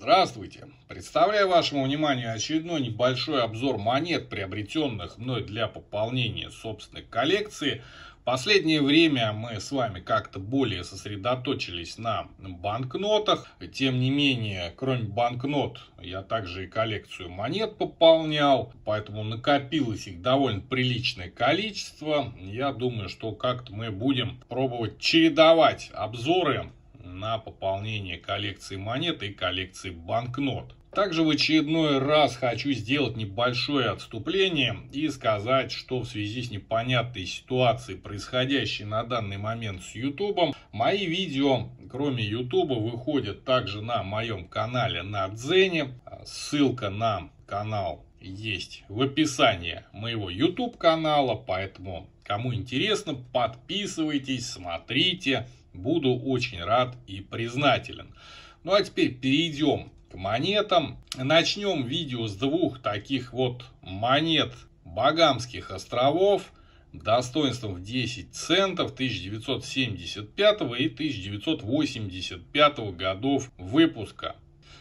Здравствуйте! Представляю вашему вниманию очередной небольшой обзор монет, приобретенных мной для пополнения собственной коллекции. В последнее время мы с вами как-то более сосредоточились на банкнотах. Тем не менее, кроме банкнот, я также и коллекцию монет пополнял. Поэтому накопилось их довольно приличное количество. Я думаю, что как-то мы будем пробовать чередовать обзоры на пополнение коллекции монет и коллекции банкнот. Также в очередной раз хочу сделать небольшое отступление и сказать, что в связи с непонятной ситуацией, происходящей на данный момент с YouTube, мои видео, кроме YouTube, выходят также на моем канале на Дзене. Ссылка на канал есть в описании моего YouTube канала, поэтому кому интересно, подписывайтесь, смотрите. Буду очень рад и признателен. Ну а теперь перейдем к монетам. Начнем видео с двух таких вот монет Багамских островов достоинством в 10 центов 1975 и 1985 годов выпуска.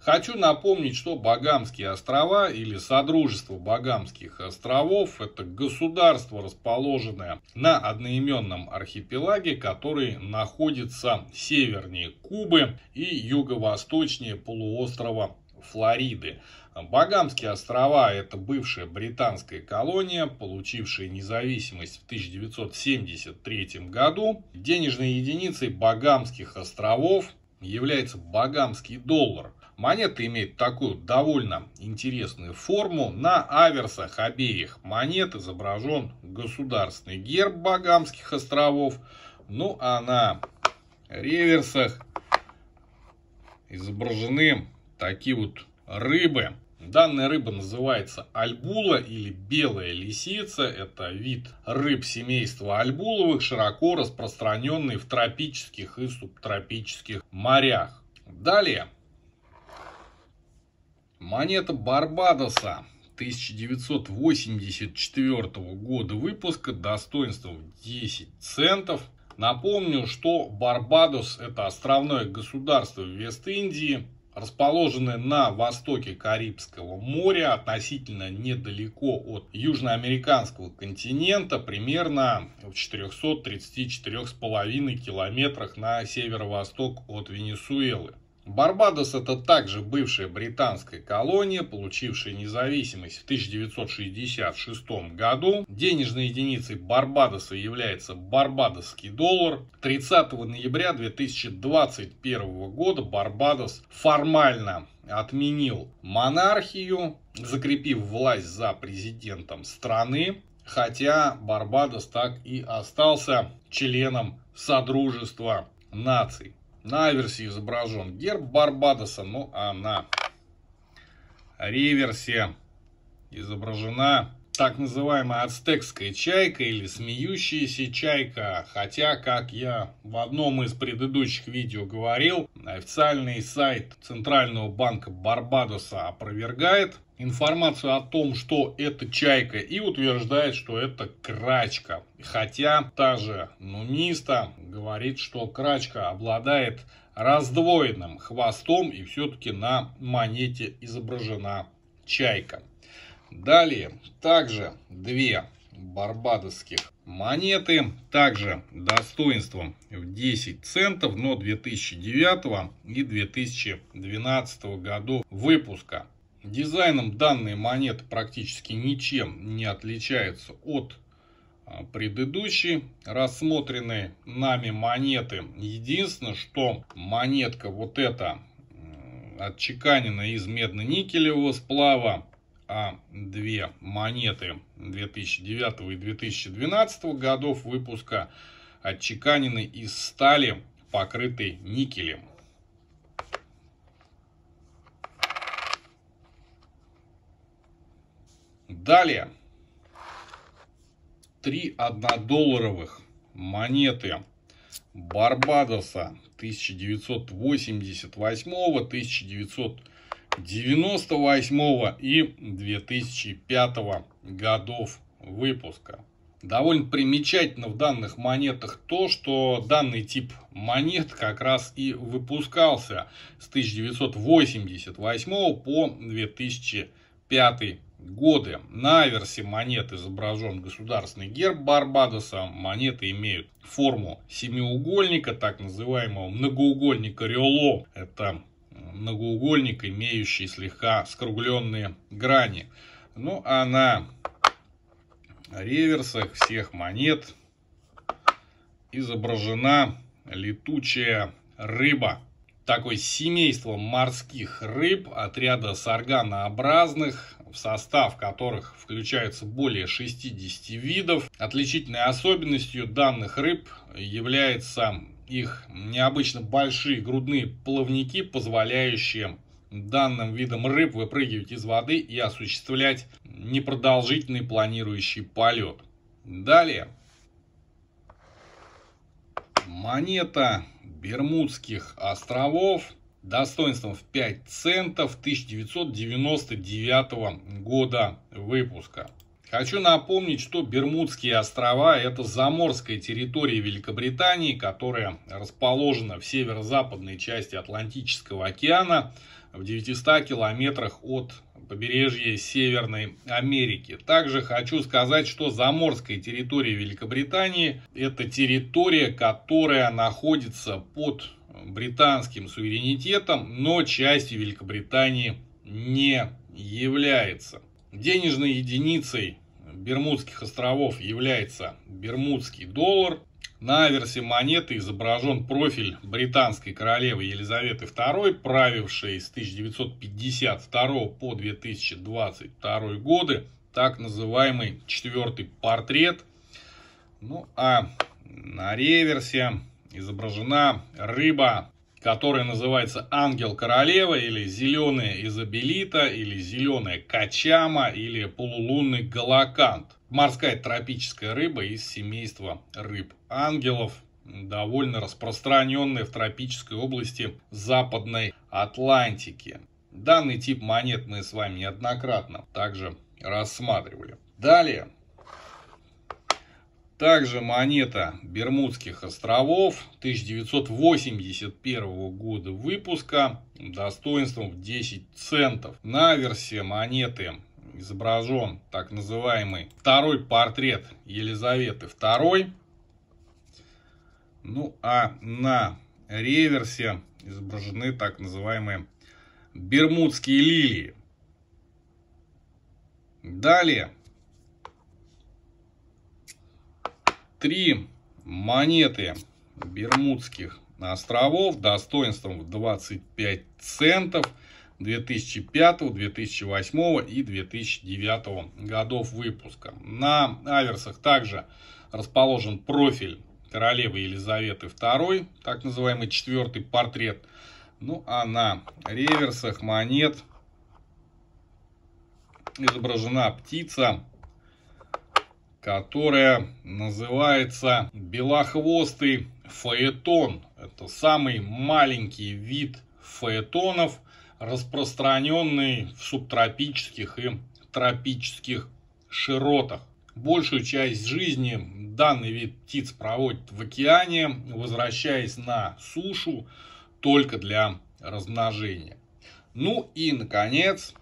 Хочу напомнить, что Багамские острова или Содружество Багамских островов – это государство, расположенное на одноименном архипелаге, который находится севернее Кубы и юго-восточнее полуострова Флориды. Багамские острова – это бывшая британская колония, получившая независимость в 1973 году. Денежной единицей Багамских островов является багамский доллар – Монета имеет такую довольно интересную форму. На аверсах обеих монет изображен государственный герб Багамских островов. Ну а на реверсах изображены такие вот рыбы. Данная рыба называется альбула или белая лисица. Это вид рыб семейства альбуловых, широко распространенный в тропических и субтропических морях. Далее Монета Барбадоса 1984 года выпуска достоинством 10 центов. Напомню, что Барбадос это островное государство Вест-Индии, расположенное на востоке Карибского моря, относительно недалеко от южноамериканского континента, примерно в 434,5 километрах на северо-восток от Венесуэлы. Барбадос это также бывшая британская колония, получившая независимость в 1966 году. Денежной единицей Барбадоса является барбадосский доллар. 30 ноября 2021 года Барбадос формально отменил монархию, закрепив власть за президентом страны. Хотя Барбадос так и остался членом Содружества наций. На аверсе изображен герб Барбадоса, ну а на реверсе изображена так называемая ацтекская чайка или смеющаяся чайка. Хотя, как я в одном из предыдущих видео говорил, официальный сайт Центрального банка Барбадоса опровергает информацию о том, что это чайка и утверждает, что это крачка. Хотя та же нумиста говорит, что крачка обладает раздвоенным хвостом и все-таки на монете изображена чайка. Далее, также две барбадосских монеты, также достоинством в 10 центов, но 2009 и 2012 годов выпуска. Дизайном данные монеты практически ничем не отличаются от а, предыдущей рассмотренной нами монеты. Единственное, что монетка вот эта отчеканена из медно-никелевого сплава, а две монеты 2009 и 2012 годов выпуска отчеканены из стали, покрытой никелем. Далее. Три однодолларовых монеты Барбадоса 1988, 1900 98 и 2005 годов выпуска. Довольно примечательно в данных монетах то, что данный тип монет как раз и выпускался с 1988 по 2005 годы. На аверсе монет изображен государственный герб Барбадоса. Монеты имеют форму семиугольника, так называемого многоугольника Риоло. Это многоугольник, имеющий слегка скругленные грани. Ну а на реверсах всех монет изображена летучая рыба. Такое семейство морских рыб отряда сарганообразных, в состав которых включается более 60 видов. Отличительной особенностью данных рыб является их необычно большие грудные плавники, позволяющие данным видам рыб выпрыгивать из воды и осуществлять непродолжительный планирующий полет. Далее. Монета Бермудских островов достоинством в 5 центов 1999 года выпуска. Хочу напомнить, что Бермудские острова – это заморская территория Великобритании, которая расположена в северо-западной части Атлантического океана в 900 километрах от побережья Северной Америки. Также хочу сказать, что заморская территория Великобритании – это территория, которая находится под британским суверенитетом, но частью Великобритании не является. Денежной единицей Бермудских островов является бермудский доллар. На аверсе монеты изображен профиль британской королевы Елизаветы II, правившей с 1952 по 2022 годы, так называемый четвертый портрет. Ну а на реверсе изображена рыба которая называется ангел королева или зеленая изобелита или зеленая качама или полулунный галакант. Морская тропическая рыба из семейства рыб ангелов, довольно распространенная в тропической области Западной Атлантики. Данный тип монет мы с вами неоднократно также рассматривали. Далее также монета Бермудских островов 1981 года выпуска достоинством в 10 центов. На версии монеты изображен так называемый второй портрет Елизаветы II. Ну а на реверсе изображены так называемые бермудские лилии. Далее три монеты Бермудских островов достоинством в 25 центов 2005, 2008 и 2009 годов выпуска. На аверсах также расположен профиль королевы Елизаветы II, так называемый четвертый портрет. Ну а на реверсах монет изображена птица которая называется белохвостый фаэтон. Это самый маленький вид фаэтонов, распространенный в субтропических и тропических широтах. Большую часть жизни данный вид птиц проводит в океане, возвращаясь на сушу только для размножения. Ну и, наконец,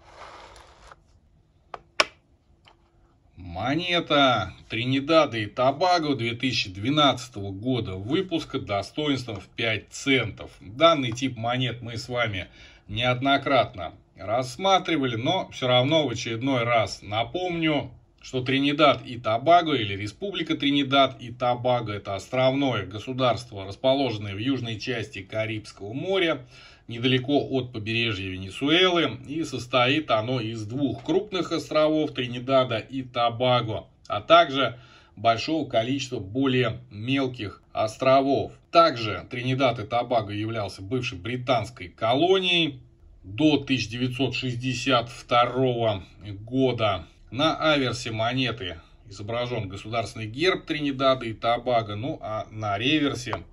Монета Тринидада и Тобаго 2012 года выпуска достоинством в 5 центов. Данный тип монет мы с вами неоднократно рассматривали, но все равно в очередной раз напомню, что Тринидад и Тобаго или Республика Тринидад и Тобаго это островное государство, расположенное в южной части Карибского моря, недалеко от побережья Венесуэлы, и состоит оно из двух крупных островов Тринидада и Тобаго, а также большого количества более мелких островов. Также Тринидад и Тобаго являлся бывшей британской колонией до 1962 года. На аверсе монеты изображен государственный герб Тринидада и Тобаго, ну а на реверсе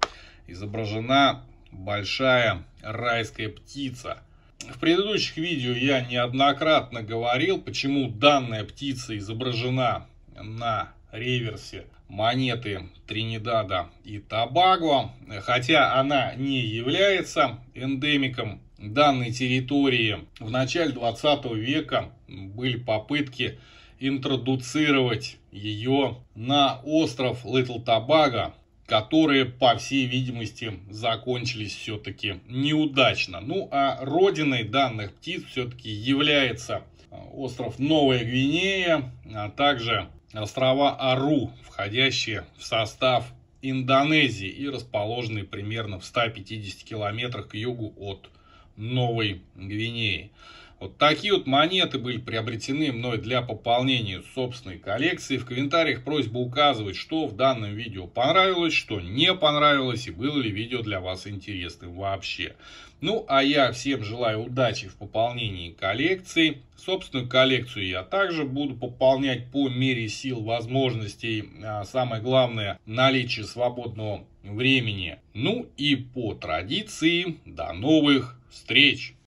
изображена большая райская птица. В предыдущих видео я неоднократно говорил, почему данная птица изображена на реверсе монеты Тринидада и Тобаго, хотя она не является эндемиком данной территории. В начале 20 века были попытки интродуцировать ее на остров Литл Табаго, которые, по всей видимости, закончились все-таки неудачно. Ну, а родиной данных птиц все-таки является а, остров Новая Гвинея, а также острова Ару, входящие в состав Индонезии и расположенные примерно в 150 километрах к югу от Новой Гвинеи. Вот такие вот монеты были приобретены мной для пополнения собственной коллекции. В комментариях просьба указывать, что в данном видео понравилось, что не понравилось и было ли видео для вас интересным вообще. Ну, а я всем желаю удачи в пополнении коллекции. Собственную коллекцию я также буду пополнять по мере сил, возможностей. А самое главное, наличие свободного времени. Ну и по традиции, до новых встреч!